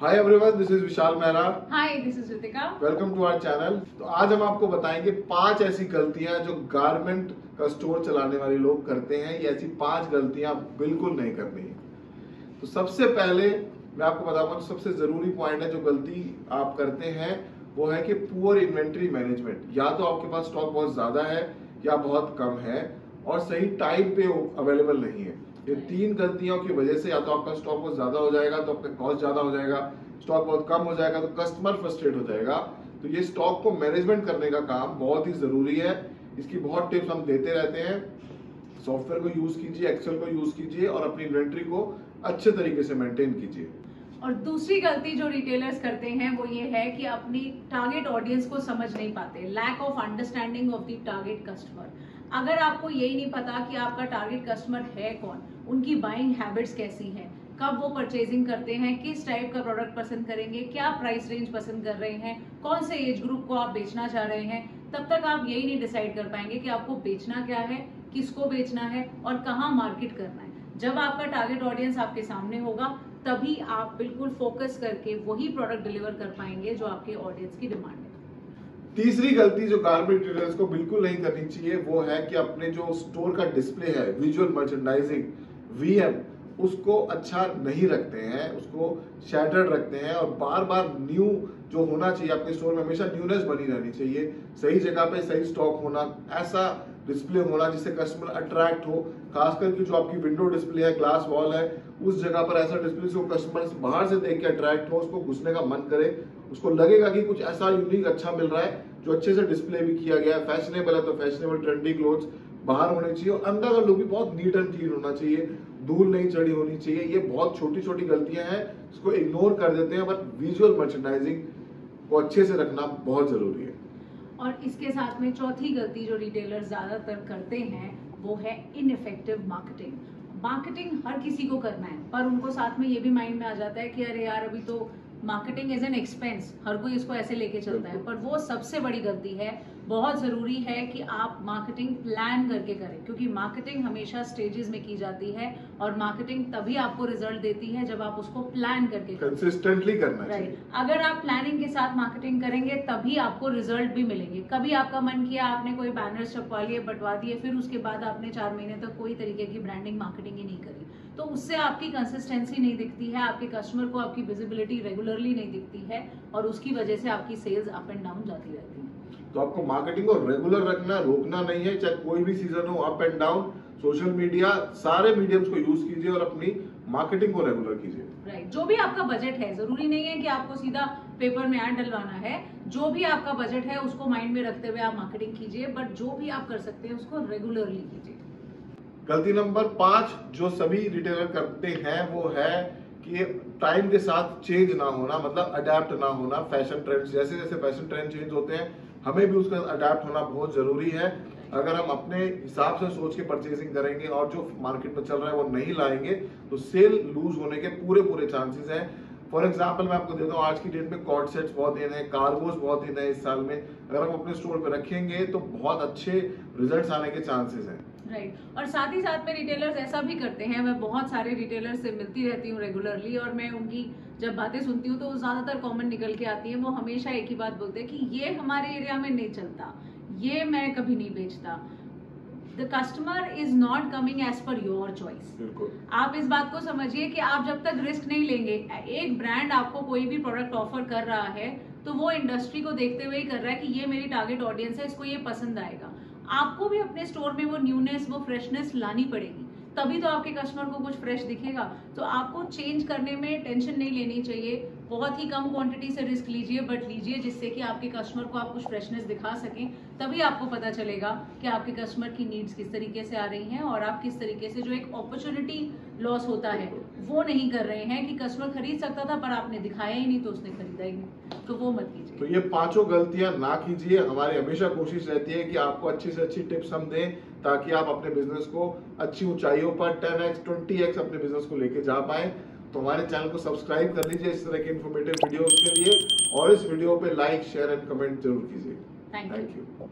Hi everyone this is Vishal Mehra hi this is Ritika welcome to our channel तो आज हम आपको बताएँगे पाँच ऐसी गलतियाँ जो गारमेंट का स्टोर चलाने वाले लोग करते हैं। ये ऐसी पाँच गलतियाँ बिल्कुल नहीं करनी है। तो सबसे पहले मैं आपको बताऊँगा सबसे ज़रूरी पॉइंट है जो गलती आप करते हैं वो है कि पुअर इन्वेंट्री मैनेजमेंट या तो आपके पास स्टॉक बहुत ज़्यादा है या बहुत कम है और सही टाइम पे अवेलेबल नहीं है। ये तीन गलतियों की वजह से या तो आपका स्टॉक बहुत ज़्यादा हो जाएगा तो आपका कॉस्ट ज़्यादा हो जाएगा स्टॉक बहुत कम हो जाएगा तो कस्टमर फ्रस्ट्रेट हो जाएगा। तो ये स्टॉक को मैनेजमेंट करने का काम बहुत ही ज़रूरी है। इसकी बहुत टिप्स हम देते रहते हैं। सॉफ्टवेयर को यूज़ कीजिए एक्सेल को यूज़ कीजिए और अपनी इन्वेंट्री को अच्छे तरीके से मेंटेन कीजिए। और दूसरी गलती जो रिटेलर्स करते हैं, वो ये है कि अपनी टारगेट ऑडियंस को समझ नहीं पाते। Lack of understanding of the target customer अगर आपको यही नहीं पता कि आपका टारगेट कस्टमर है कौन, उनकी बाइंग हैबिट्स कैसी हैं, कब वो परचेजिंग करते हैं, किस टाइप का प्रोडक्ट पसंद करेंगे, क्या प्राइस रेंज पसंद कर रहे हैं, कौन से एज ग्रुप को आप बेचना चाह रहे हैं, तब तक आप यही नहीं डिसाइड कर पाएँगे कि आपको बेचना क्या है, किसको बेचना है और कहाँ मार्केट करना है। जब आपका टारगेट ऑडियंस आपके सामने होगा, तभी आप बिल्कुल फोकस करके वही प्रोडक्ट डिलीवर कर पाएँगे जो आपके ऑडियंस की डिमांड है। तीसरी गलती जो गारमेंट रिटेलर्स को बिल्कुल नहीं करनी चाहिए, वो है कि अपने जो स्टोर का डिस्प्ले है विजुअल मर्चेंडाइजिंग वीएम उसको अच्छा नहीं रखते हैं, उसको शैटर्ड रखते हैं और बार बार न्यू जो होना चाहिए, आपके स्टोर में हमेशा न्यूनेस बनी रहनी चाहिए। सही जगह पे सही स्टॉक होना, ऐसा डिस्प्ले होना जिससे कस्टमर अट्रैक्ट हो, खासकर की जो आपकी विंडो डिस्प्ले है ग्लास वॉल है, उस जगह पर ऐसा डिस्प्ले जो कस्टमर बाहर से देख के अट्रैक्ट हो, उसको घुसने का मन करे, उसको लगेगा कि कुछ ऐसा यूनिक अच्छा मिल रहा है, जो अच्छे से डिस्प्ले भी किया गया है। फैशनेबल है तो फैशनेबल ट्रेंडी क्लोथ्स बाहर होने चाहिए और अंदर का लुक भी बहुत नीट एंड क्लीन होना चाहिए। धूल नहीं चढ़ी होनी चाहिए। ये बहुत छोटी छोटी गलतियाँ हैं, इसको इग्नोर कर देते हैं बट विजुअल मर्चेंडाइजिंग को अच्छे से रखना बहुत ज़रूरी है। और इसके साथ में चौथी गलती जो रिटेलर ज़्यादातर करते हैं, वो है इनफेक्टिव मार्केटिंग मार्केटिंग हर किसी को करना है, पर उनको साथ में ये भी माइंड में आ जाता है कि अरे यार, अभी तो मार्केटिंग इज़ एन एक्सपेंस हर कोई इसको ऐसे लेके चलता है। पर वो सबसे बड़ी गलती है। बहुत ज़रूरी है कि आप मार्केटिंग प्लान करके करें। क्योंकि मार्केटिंग हमेशा स्टेजेस में की जाती है और मार्केटिंग तभी आपको रिज़ल्ट देती है जब आप उसको प्लान करके कंसिस्टेंटली करना राइट अगर आप प्लानिंग के साथ मार्केटिंग करेंगे तभी आपको रिज़ल्ट भी मिलेंगे। कभी आपका मन किया आपने कोई बैनर्स छपवा लिए बटवा दिए फिर उसके बाद आपने चार महीने तक तो कोई तरीके की ब्रांडिंग मार्केटिंग ही नहीं करी। तो उससे आपकी कंसिस्टेंसी नहीं दिखती है आपके कस्टमर को आपकी विजिबिलिटी रेगुलरली नहीं दिखती है और उसकी वजह से आपकी सेल्स अप एंड डाउन जाती रहती है। तो आपको मार्केटिंग को रेगुलर रखना रोकना नहीं है चाहे कोई भी सीज़न हो up and down social media सारे मीडियम्स को यूज़ कीजिए और अपनी मार्केटिंग को रेगुलर कीजिए। Right right. जो भी आपका बजट है ज़रूरी नहीं है कि आपको सीधा पेपर में ऐड डलवाना है। जो भी आपका बजट है उसको माइंड में रखते हुए आप मार्केटिंग कीजिए बट जो भी आप कर सकते हैं उसको रेगुलरली कीजिए। गलती नंबर पाँच जो सभी रिटेलर करते हैं, वो है कि टाइम के साथ चेंज ना होना मतलब अडेप्ट ना होना फ़ैशन ट्रेंड्स जैसे जैसे फ़ैशन ट्रेंड चेंज होते हैं, हमें भी उसका अडेप्ट होना बहुत ज़रूरी है। अगर हम अपने हिसाब से सोच के परचेसिंग करेंगे और जो मार्केट में चल रहा है, वो नहीं लाएँगे तो सेल लूज होने के पूरे पूरे चांसेस हैं। फॉर एग्ज़ाम्पल मैं आपको देता हूँ, आज की डेट में कॉर्ड सेट्स बहुत इन है कार्गोज बहुत इन है इस साल में। अगर हम अपने स्टोर पे रखेंगे तो बहुत अच्छे रिजल्ट्स आने के चांसेस हैं। Right right. और साथ ही साथ में रिटेलर्स ऐसा भी करते हैं, मैं बहुत सारे रिटेलर्स से मिलती रहती हूँ रेगुलरली और मैं उनकी जब बातें सुनती हूँ तो ज़्यादातर कॉमन निकल के आती है। वो हमेशा एक ही बात बोलते हैं कि ये हमारे एरिया में नहीं चलता, ये मैं कभी नहीं बेचता। The customer is not coming as per your choice आप इस बात को समझिए कि आप जब तक रिस्क नहीं लेंगे एक ब्रांड आपको कोई भी प्रोडक्ट ऑफ़र कर रहा है तो वो इंडस्ट्री को देखते हुए ही कर रहा है कि ये मेरी टारगेट ऑडियंस है इसको ये पसंद आएगा। आपको भी अपने स्टोर में वो न्यूनेस वो फ्रेशनेस लानी पड़ेगी। तभी तो आपके कस्टमर को कुछ फ्रेश दिखेगा। तो आपको चेंज करने में टेंशन नहीं लेनी चाहिए। बहुत ही कम क्वांटिटी से रिस्क लीजिए बट लीजिए जिससे कि आपके कस्टमर को आप कुछ फ्रेशनेस दिखा सकें। तभी आपको पता चलेगा कि आपके कस्टमर की नीड्स किस तरीके से आ रही हैं और आप किस तरीके से जो एक अपॉर्चुनिटी लॉस होता है, वो नहीं कर रहे हैं कि कस्टमर खरीद सकता था, पर आपने दिखाया ही नहीं तो उसने खरीदा ही नहीं। तो वो मत कीजिए। तो ये पाँचों गलतियाँ ना कीजिए। हमारी हमेशा कोशिश रहती है कि आपको अच्छी से अच्छी टिप्स हम दें ताकि आप अपने बिज़नेस को अच्छी ऊंचाइयों पर 10x 20x अपने बिज़नेस को लेके जा पाए। तो हमारे चैनल को सब्सक्राइब कर लीजिए इस तरह के इन्फॉर्मेटिव वीडियोस के लिए और इस वीडियो पे लाइक शेयर एंड कमेंट ज़रूर कीजिए। Thank you